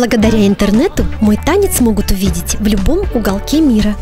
Благодаря интернету мой танец могут увидеть в любом уголке мира.